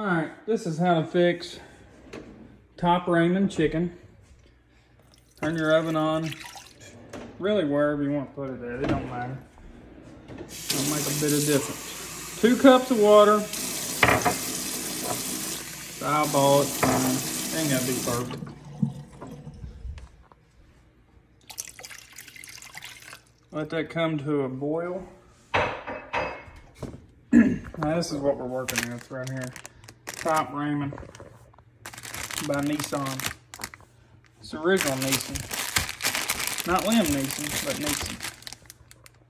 All right, this is how to fix top Ramen chicken. Turn your oven on, really wherever you want to put it at, it don't matter. It'll make a bit of difference. Two cups of water. Eyeball it fine. Ain't gotta be perfect. Let that come to a boil. now this is what we're working with right here. Top Ramen by Nissin. It's original Nissin. Not Liam Neeson, but Nissin.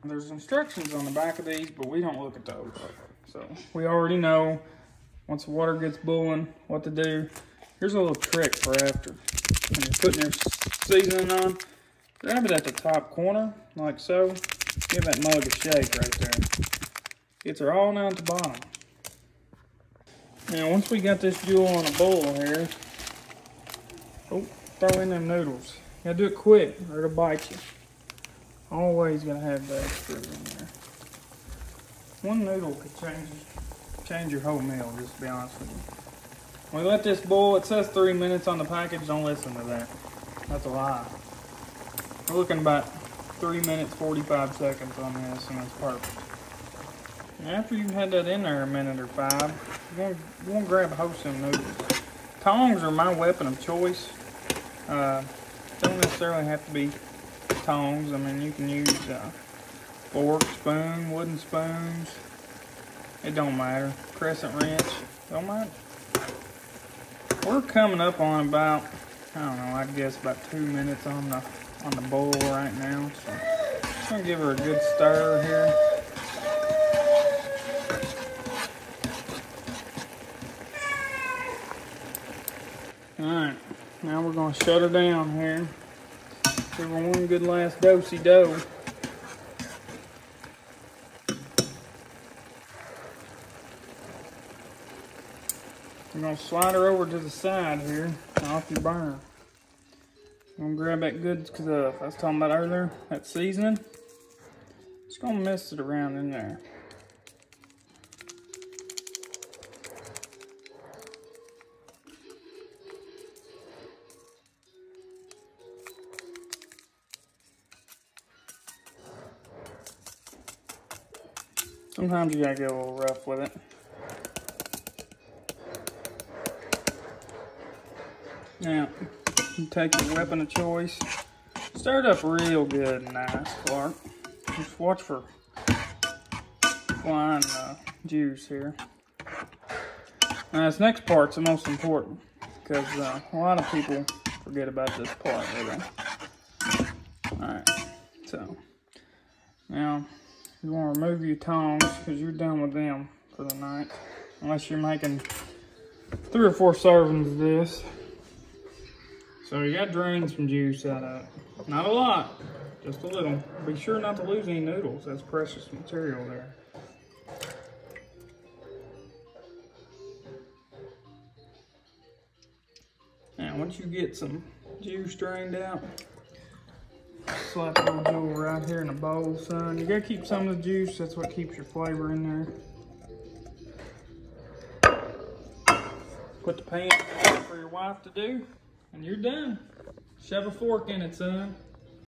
There's instructions on the back of these, but we don't look at those. So we already know once the water gets boiling what to do. Here's a little trick for after. When you're putting your seasoning on, grab it at the top corner, like so. Give that mug a shake right there. Gets her all down to the bottom. Now, once we got this jewel on a boil here, oh, throw in them noodles. You gotta do it quick or it'll bite you. Always gonna have that extra in there. One noodle could change change your whole meal, just to be honest with you. We let this boil, it says three minutes on the package, don't listen to that. That's a lie. We're looking about three minutes, 45 seconds on this, and it's perfect. After you've had that in there a minute or five, you're going to grab a whole some noodles. Tongs are my weapon of choice. Uh, don't necessarily have to be tongs. I mean, you can use uh, fork, spoon, wooden spoons. It don't matter. Crescent wrench, don't matter. We're coming up on about, I don't know, I guess about two minutes on the on the bowl right now. So, just gonna give her a good stir here. Alright, now we're going to shut her down here. Give her one good last dosey dough. We're going to slide her over to the side here, off your burner. I'm going to grab that good stuff uh, I was talking about earlier, that seasoning. Just going to mess it around in there. Sometimes you gotta get a little rough with it. Now, you take your weapon of choice. Stir it up real good and nice, Clark. Just watch for flying uh, juice here. Now, this next part's the most important because uh, a lot of people forget about this part, Alright, so now you want to remove your tongs because you're done with them for the night. Unless you're making three or four servings of this. So you got to drain some juice out of it. Not a lot, just a little. Be sure not to lose any noodles. That's precious material there. Now, once you get some juice drained out, slap a little jewel right here in a bowl, son. You gotta keep some of the juice. That's what keeps your flavor in there. Put the pan for your wife to do, and you're done. Shove a fork in it, son.